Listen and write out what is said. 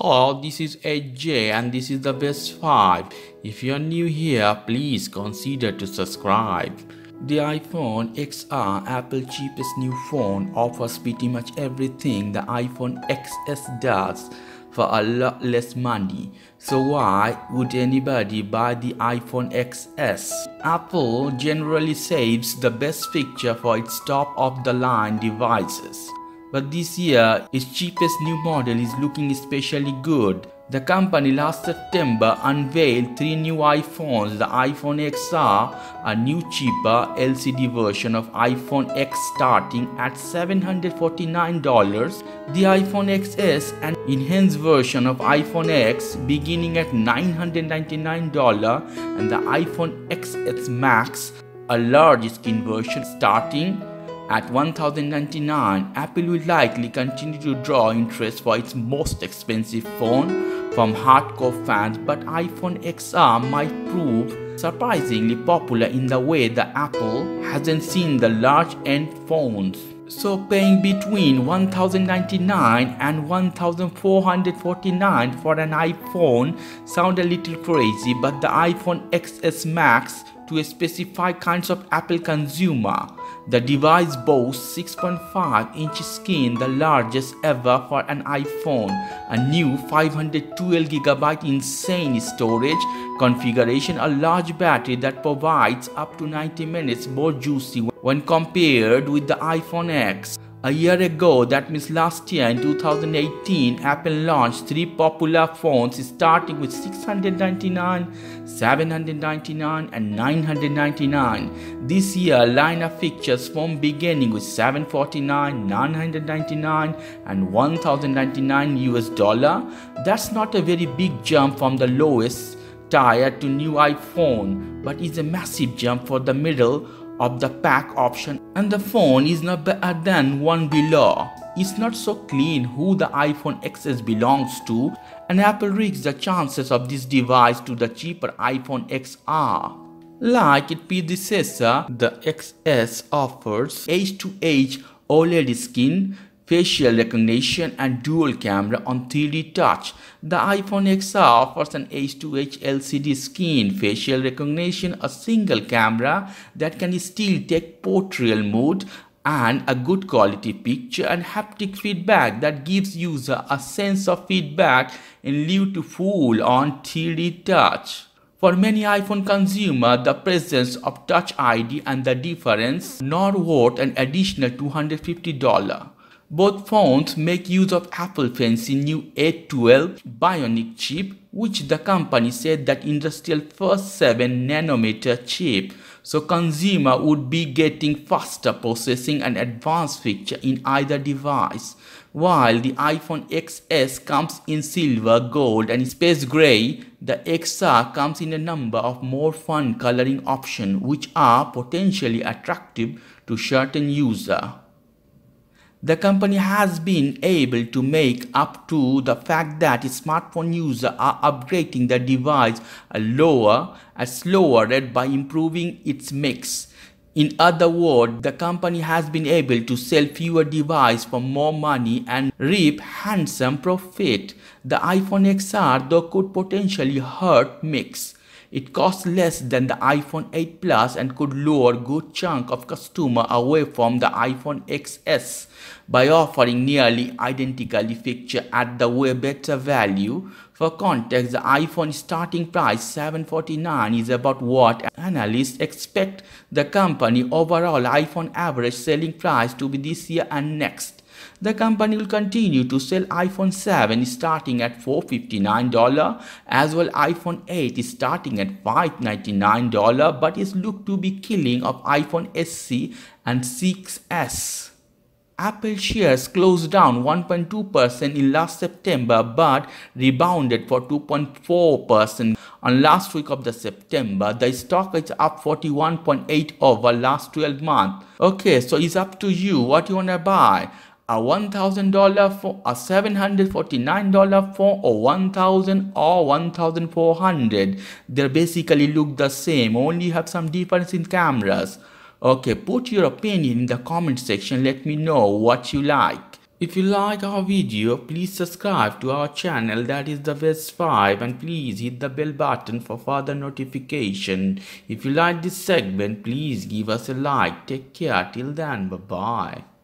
Hello, this is AJ and this is the best 5. If you are new here, please consider to subscribe. The iPhone XR, Apple cheapest new phone, offers pretty much everything the iPhone XS does for a lot less money. So why would anybody buy the iPhone XS? Apple generally saves the best feature for its top of the line devices. But this year, its cheapest new model is looking especially good. The company last September unveiled three new iPhones, the iPhone XR, a new cheaper LCD version of iPhone X starting at $749, the iPhone XS, an enhanced version of iPhone X beginning at $999 and the iPhone XS Max, a large screen version starting at 1099, Apple will likely continue to draw interest for its most expensive phone from hardcore fans, but iPhone XR might prove surprisingly popular in the way that Apple hasn't seen the large-end phones. So paying between 1099 and 1449 for an iPhone sound a little crazy but the iPhone XS Max to specific kinds of Apple consumer the device boasts 6.5 inch screen, the largest ever for an iPhone, a new 512GB insane storage configuration, a large battery that provides up to 90 minutes more juicy when compared with the iPhone X. A year ago, that means last year in 2018, Apple launched three popular phones starting with 699, 799 and 999. This year, lineup features phones beginning with 749, 999 and 1099 US dollar. That's not a very big jump from the lowest tier to new iPhone, but is a massive jump for the middle of the pack option and the phone is not better than one below. It's not so clean who the iPhone XS belongs to and Apple rigs the chances of this device to the cheaper iPhone XR. Like its predecessor, the XS offers edge-to-edge OLED skin facial recognition and dual camera on 3D touch. The iPhone XR offers an edge-to-edge LCD screen facial recognition, a single camera that can still take portrait mode and a good quality picture and haptic feedback that gives user a sense of feedback in lieu to full on 3D touch. For many iPhone consumers, the presence of Touch ID and the difference not worth an additional $250. Both phones make use of Apple new A12 Bionic chip, which the company said that industrial first 7 nanometer chip. So consumer would be getting faster processing and advanced feature in either device. While the iPhone XS comes in silver, gold and space gray, the XR comes in a number of more fun coloring options which are potentially attractive to certain users the company has been able to make up to the fact that smartphone users are upgrading the device lower, a slower rate by improving its mix. In other words, the company has been able to sell fewer devices for more money and reap handsome profit. The iPhone XR though could potentially hurt mix. It costs less than the iPhone 8 Plus and could lure good chunk of customer away from the iPhone XS by offering nearly identical feature at the way better value. For context, the iPhone starting price 749 is about what analysts expect the company overall iPhone average selling price to be this year and next. The company will continue to sell iPhone 7 starting at $459 as well iPhone 8 is starting at $599 but is looked to be killing of iPhone SE and 6s. Apple shares closed down 1.2% in last September but rebounded for 2.4% on last week of the September. The stock is up 41.8 over last 12 months. Okay, so it's up to you what you want to buy a $1,000 phone, a $749 phone or 1000 or 1400 they basically look the same only have some difference in cameras okay put your opinion in the comment section let me know what you like If you like our video, please subscribe to our channel that is the Best 5 and please hit the bell button for further notification. If you like this segment, please give us a like. Take care till then. Bye-bye.